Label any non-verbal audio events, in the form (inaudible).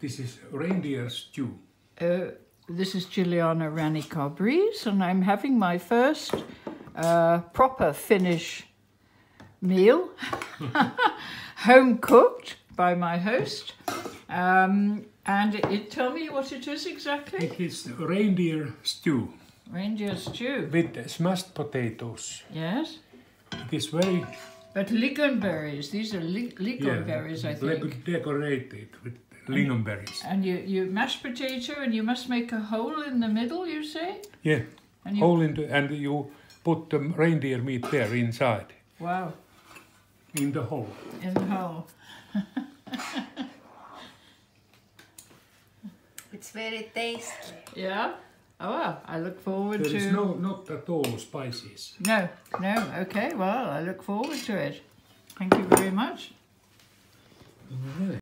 This is reindeer stew. Uh, this is Jilliana Ranicar-Breese and I'm having my first uh, proper Finnish meal, (laughs) home cooked by my host. Um, and it, it, tell me what it is exactly. It is reindeer stew Reindeer stew. with smashed potatoes. Yes. It is very But lingonberries, these are li- lingonberries, I de- think. decorated with lingonberries. And you, you mash potato and you must make a hole in the middle, you say? Yeah, And you, hole into and you put the reindeer meat there inside Wow, in the hole. in the hole. (laughs) It's very tasty. Yeah? Oh, well, I look forward There to... is no not at all spices. No, no, okay, well, I look forward to it. Thank you very much.